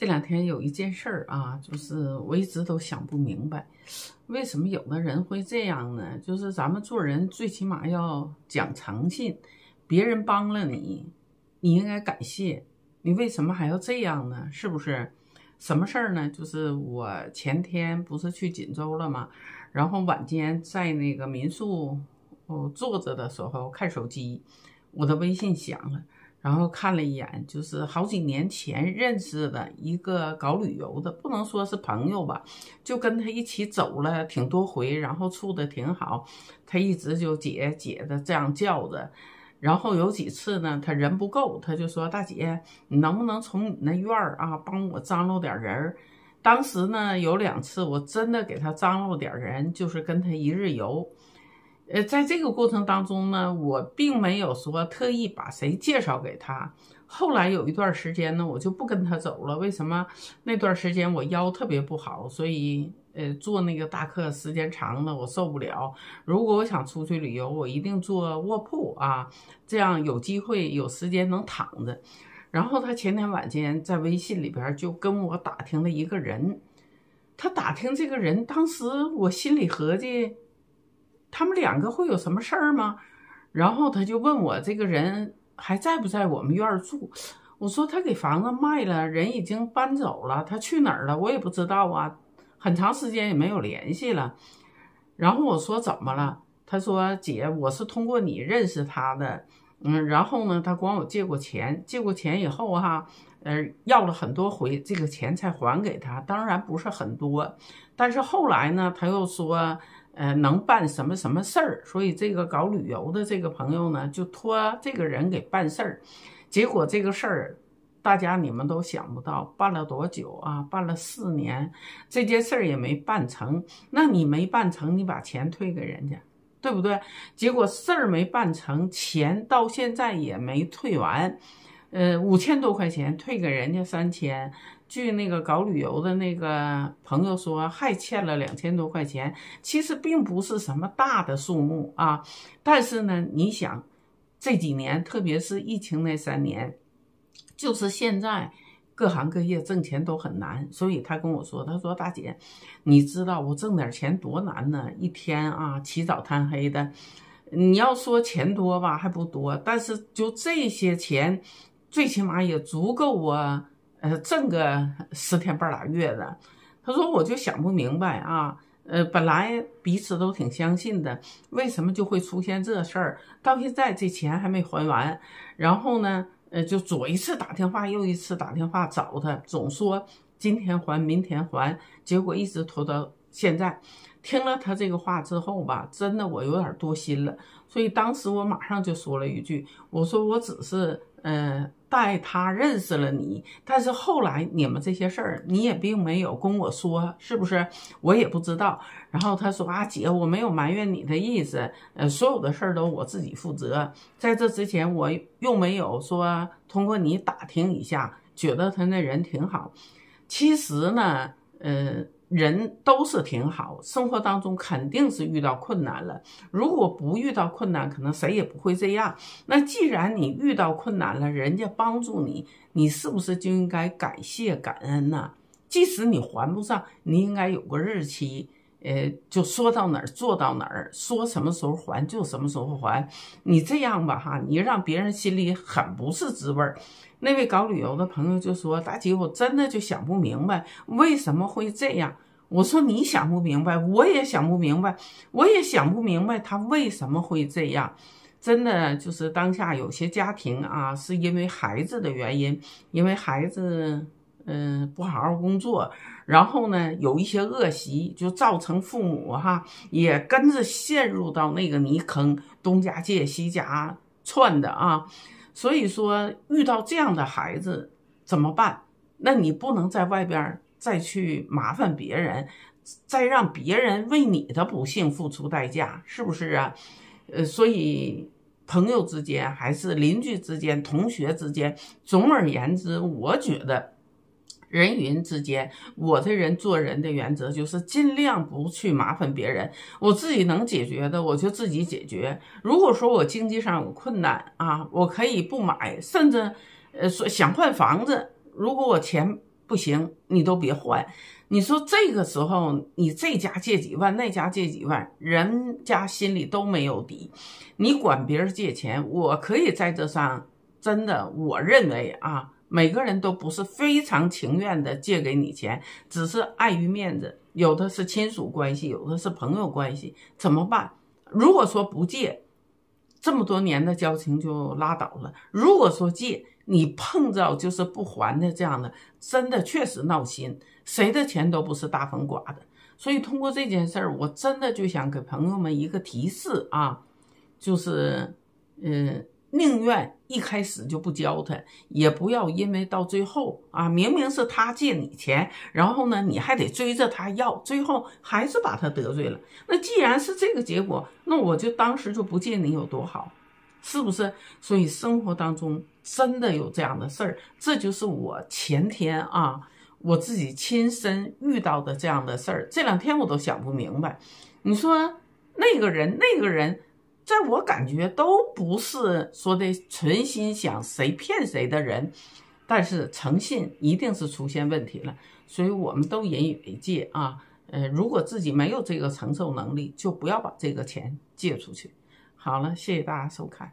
这两天有一件事儿啊，就是我一直都想不明白，为什么有的人会这样呢？就是咱们做人最起码要讲诚信，别人帮了你，你应该感谢，你为什么还要这样呢？是不是？什么事儿呢？就是我前天不是去锦州了吗？然后晚间在那个民宿哦坐着的时候看手机，我的微信响了。然后看了一眼，就是好几年前认识的一个搞旅游的，不能说是朋友吧，就跟他一起走了挺多回，然后处的挺好。他一直就姐姐的这样叫着，然后有几次呢，他人不够，他就说大姐，你能不能从你那院儿啊帮我张罗点人儿？当时呢有两次我真的给他张罗点人，就是跟他一日游。呃，在这个过程当中呢，我并没有说特意把谁介绍给他。后来有一段时间呢，我就不跟他走了。为什么？那段时间我腰特别不好，所以呃，坐那个大客时间长了我受不了。如果我想出去旅游，我一定坐卧铺啊，这样有机会有时间能躺着。然后他前天晚间在微信里边就跟我打听了一个人，他打听这个人，当时我心里合计。他们两个会有什么事儿吗？然后他就问我这个人还在不在我们院儿住？我说他给房子卖了，人已经搬走了，他去哪儿了？我也不知道啊，很长时间也没有联系了。然后我说怎么了？他说姐，我是通过你认识他的，嗯，然后呢，他管我借过钱，借过钱以后哈，呃，要了很多回，这个钱才还给他，当然不是很多，但是后来呢，他又说。呃，能办什么什么事儿？所以这个搞旅游的这个朋友呢，就托这个人给办事儿。结果这个事儿，大家你们都想不到，办了多久啊？办了四年，这件事儿也没办成。那你没办成，你把钱退给人家，对不对？结果事儿没办成，钱到现在也没退完。呃，五千多块钱退给人家三千，据那个搞旅游的那个朋友说，还欠了两千多块钱。其实并不是什么大的数目啊，但是呢，你想这几年，特别是疫情那三年，就是现在各行各业挣钱都很难，所以他跟我说，他说大姐，你知道我挣点钱多难呢？一天啊，起早贪黑的，你要说钱多吧，还不多，但是就这些钱。最起码也足够我，呃，挣个十天半拉月的。他说，我就想不明白啊，呃，本来彼此都挺相信的，为什么就会出现这事儿？到现在这钱还没还完，然后呢，呃，就左一次打电话，右一次打电话找他，总说今天还，明天还，结果一直拖到现在。听了他这个话之后吧，真的我有点多心了，所以当时我马上就说了一句，我说我只是。嗯，带他认识了你，但是后来你们这些事儿，你也并没有跟我说，是不是？我也不知道。然后他说啊，姐，我没有埋怨你的意思，呃，所有的事儿都我自己负责。在这之前，我又没有说通过你打听一下，觉得他那人挺好。其实呢，呃。人都是挺好，生活当中肯定是遇到困难了。如果不遇到困难，可能谁也不会这样。那既然你遇到困难了，人家帮助你，你是不是就应该感谢感恩呢？即使你还不上，你应该有个日期。呃，就说到哪儿做到哪儿，说什么时候还就什么时候还。你这样吧，哈，你让别人心里很不是滋味儿。那位搞旅游的朋友就说：“大姐，我真的就想不明白为什么会这样。”我说：“你想不明白，我也想不明白，我也想不明白他为什么会这样。真的就是当下有些家庭啊，是因为孩子的原因，因为孩子。”嗯，不好好工作，然后呢，有一些恶习，就造成父母哈也跟着陷入到那个泥坑，东家借西家窜的啊。所以说，遇到这样的孩子怎么办？那你不能在外边再去麻烦别人，再让别人为你的不幸付出代价，是不是啊？呃，所以朋友之间，还是邻居之间，同学之间，总而言之，我觉得。人与人之间，我这人做人的原则就是尽量不去麻烦别人，我自己能解决的我就自己解决。如果说我经济上有困难啊，我可以不买，甚至呃说想换房子，如果我钱不行，你都别还。你说这个时候，你这家借几万，那家借几万，人家心里都没有底。你管别人借钱，我可以在这上真的，我认为啊，每个人都不是非常情愿的借给你钱，只是碍于面子。有的是亲属关系，有的是朋友关系，怎么办？如果说不借，这么多年的交情就拉倒了；如果说借，你碰着就是不还的这样的，真的确实闹心。谁的钱都不是大风刮的，所以通过这件事儿，我真的就想给朋友们一个提示啊，就是，嗯，宁愿一开始就不教他，也不要因为到最后啊，明明是他借你钱，然后呢，你还得追着他要，最后还是把他得罪了。那既然是这个结果，那我就当时就不借你有多好。是不是？所以生活当中真的有这样的事儿，这就是我前天啊，我自己亲身遇到的这样的事儿。这两天我都想不明白。你说那个人，那个人，在我感觉都不是说的存心想谁骗谁的人，但是诚信一定是出现问题了。所以我们都引以为戒啊。呃，如果自己没有这个承受能力，就不要把这个钱借出去。好了，谢谢大家收看。